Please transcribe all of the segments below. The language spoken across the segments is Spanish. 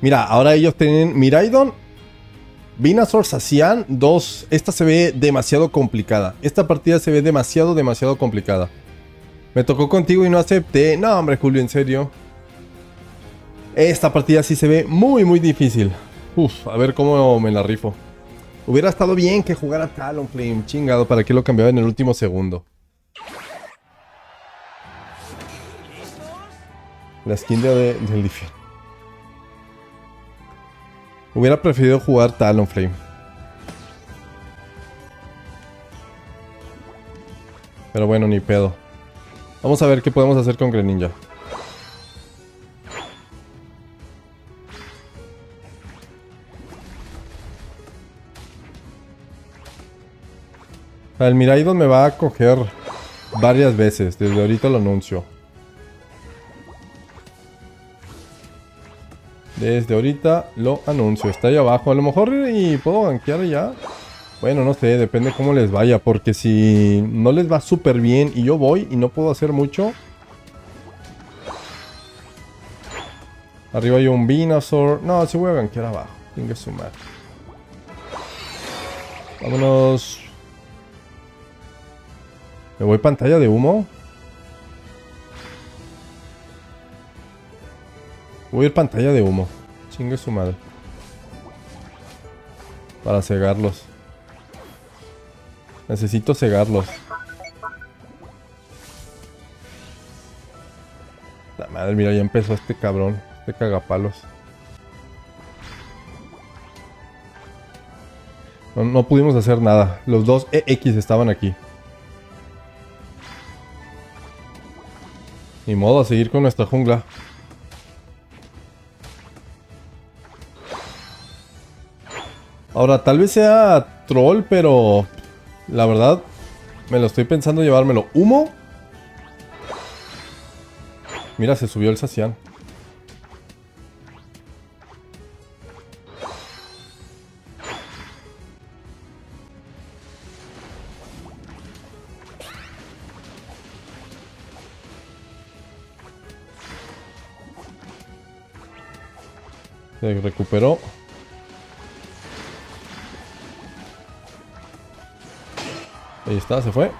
Mira, ahora ellos tienen Miraidon, Venusaur, Sacian, dos. Esta se ve demasiado complicada. Esta partida se ve demasiado, demasiado complicada. Me tocó contigo y no acepté. No, hombre, Julio, en serio. Esta partida sí se ve muy, muy difícil. Uf, a ver cómo me la rifo. Hubiera estado bien que jugara Talonflame. Chingado, ¿para qué lo cambiaba en el último segundo? La skin de, del. Hubiera preferido jugar Talonflame. Pero bueno, ni pedo. Vamos a ver qué podemos hacer con Greninja. El Miraidon me va a coger varias veces. Desde ahorita lo anuncio. Desde ahorita lo anuncio. Está ahí abajo. A lo mejor y puedo gankear ya. Bueno, no sé. Depende cómo les vaya. Porque si no les va súper bien y yo voy y no puedo hacer mucho. Arriba hay un Venusaur. No, sí voy a gankear abajo. Tenga su madre. Vámonos. ¿Me voy pantalla de humo? Voy a ir pantalla de humo. Chingue su madre. Para cegarlos. Necesito cegarlos. La madre, mira, ya empezó este cabrón. Este cagapalos. No, no pudimos hacer nada. Los dos EX estaban aquí. Ni modo, a seguir con nuestra jungla. Ahora, tal vez sea troll, pero... La verdad, me lo estoy pensando llevármelo. ¿Humo? Mira, se subió el Sacian. Se recuperó. Ahí está, se fue.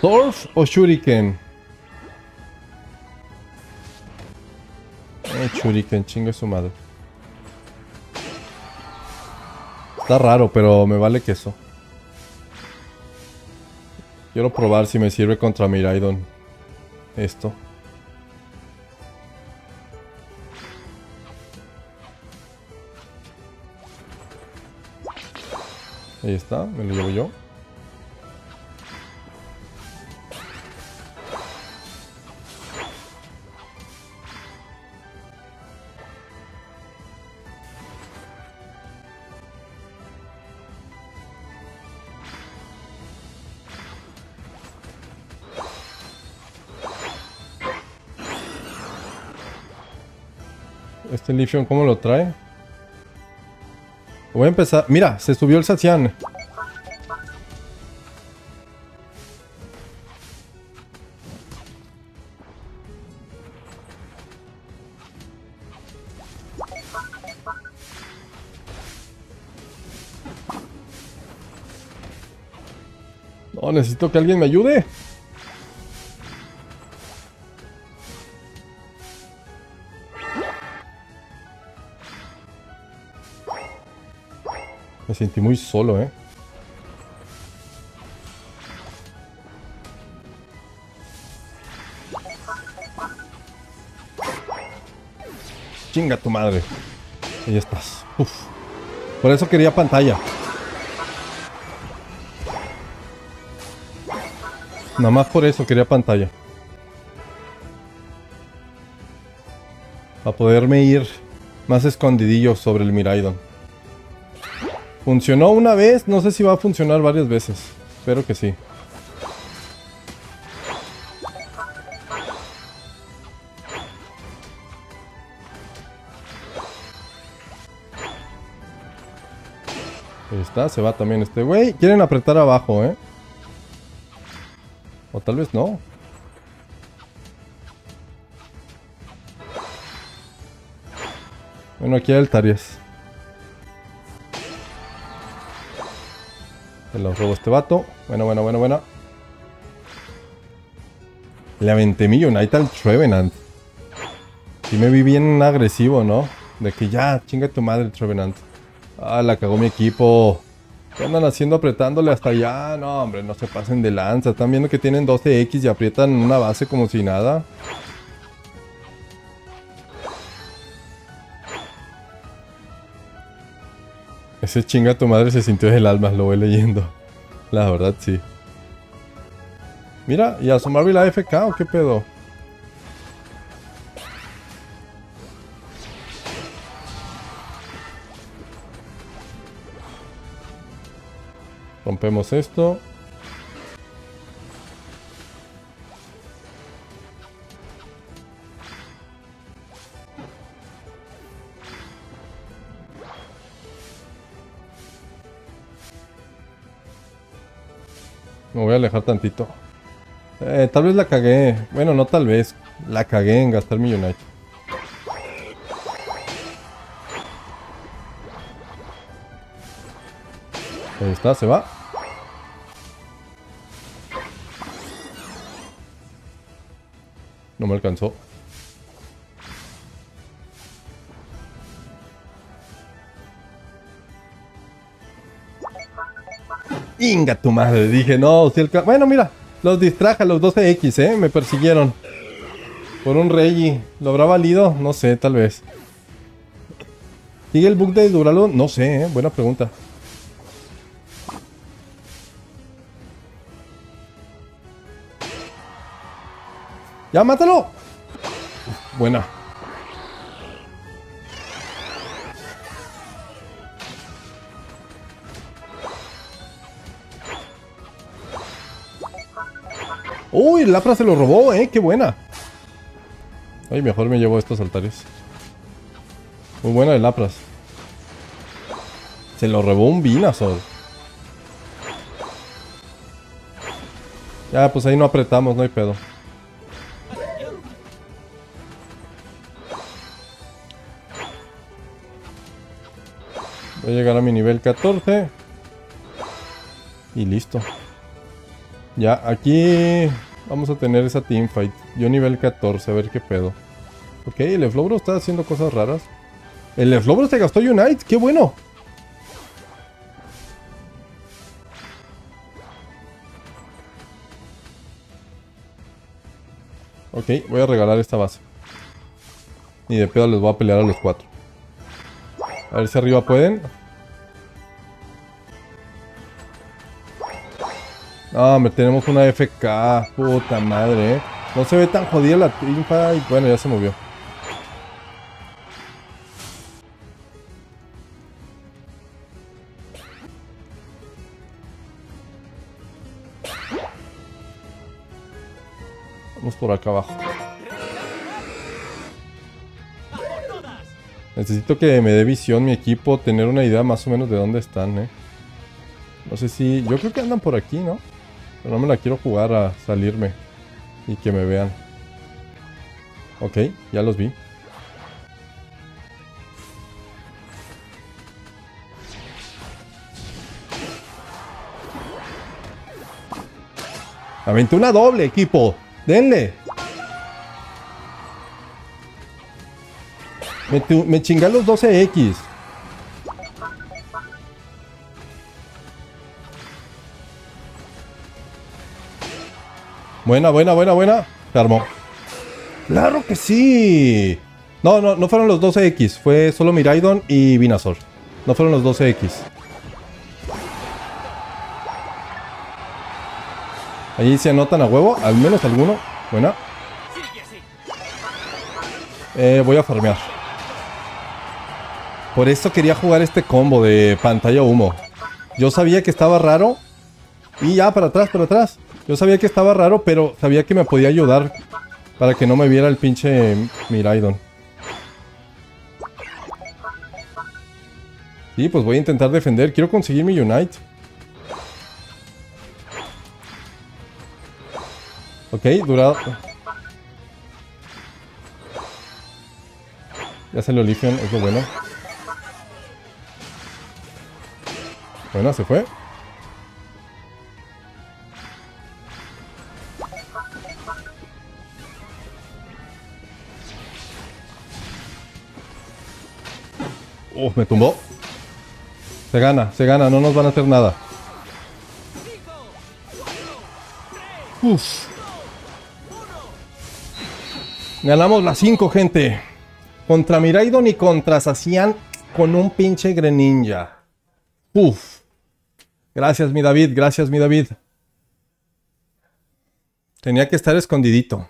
¿Torf o Shuriken? Eh, Shuriken, chingue su madre. Está raro, pero me vale queso. Quiero probar si me sirve contra Miraidon. Esto. Ahí está, me lo llevo yo. Este Lifion, ¿cómo lo trae? Voy a empezar. Mira, se subió el Sacian. No, necesito que alguien me ayude. Me sentí muy solo, ¿eh? Chinga tu madre. Ahí estás. Uf. Por eso quería pantalla. Nada más por eso quería pantalla. Para poderme ir más escondidillo sobre el Miraidon. Funcionó una vez, no sé si va a funcionar varias veces. Espero que sí. Ahí está, se va también este güey. Quieren apretar abajo, ¿eh? O tal vez no. Bueno, aquí hay altarias. Se los robo a este vato. Bueno, bueno, bueno, bueno. Le aventé Millonite al Trevenant. Y me vi bien agresivo, ¿no? De que ya, chinga tu madre, Trevenant. Ah, la cagó mi equipo. ¿Qué andan haciendo apretándole hasta allá? No, hombre, no se pasen de lanza. Están viendo que tienen 12X y aprietan una base como si nada. Ese chinga tu madre se sintió del alma, lo voy leyendo. La verdad, sí. Mira, ¿y asomarme la FK o qué pedo? Rompemos esto. Me voy a alejar tantito. Eh, tal vez la cagué. Bueno, no tal vez. La cagué en gastar Millonite. Ahí está, se va. No me alcanzó. Inga tu madre, dije, no, si el Bueno, mira, los distraje los 12X, ¿eh? Me persiguieron. Por un rey. ¿Lo habrá valido? No sé, tal vez. ¿Sigue el bug de Duralo? No sé, ¿eh? Buena pregunta. ¡Ya, mátalo! Buena. Uy, el Lapra se lo robó, eh, qué buena. Ay, mejor me llevo estos altares. Muy buena el Lapras. Se lo robó un Vinazor. Ya, pues ahí no apretamos, no hay pedo. Voy a llegar a mi nivel 14. Y listo. Ya, aquí vamos a tener esa teamfight. Yo nivel 14, a ver qué pedo. Ok, el Eflobro está haciendo cosas raras. El Eflobro se gastó Unite, qué bueno. Ok, voy a regalar esta base. Y de pedo les voy a pelear a los cuatro. A ver si arriba pueden. No, me tenemos una FK. Puta madre, ¿eh? No se ve tan jodida la teamfight. Bueno, ya se movió. Vamos por acá abajo. Necesito que me dé visión mi equipo, tener una idea más o menos de dónde están, eh. No sé si... Yo creo que andan por aquí, ¿no? Pero no me la quiero jugar a salirme. Y que me vean. Ok, ya los vi. Aventé una doble, equipo. Denle. Me, me los 12X. Buena, buena, buena, buena. Se armó. ¡Claro que sí! No, no, no fueron los 12X. Fue solo Miraidon y Vinazor. No fueron los 12X. Ahí se anotan a huevo. Al menos alguno. Buena. Eh, voy a farmear. Por eso quería jugar este combo de pantalla humo. Yo sabía que estaba raro. Y ya, para atrás, para atrás. Yo sabía que estaba raro, pero sabía que me podía ayudar para que no me viera el pinche Miraidon. Y pues voy a intentar defender. Quiero conseguir mi Unite. Ok, durado. Ya salió Leafeon, es lo bueno. Bueno, se fue. Uf, me tumbó. Se gana, se gana, no nos van a hacer nada. Uf. Ganamos las 5, gente. Contra Miraidon y contra Sacian con un pinche Greninja. Uf. Gracias, mi David. Gracias, mi David. Tenía que estar escondidito.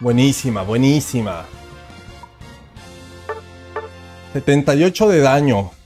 Buenísima, buenísima. 78 de daño.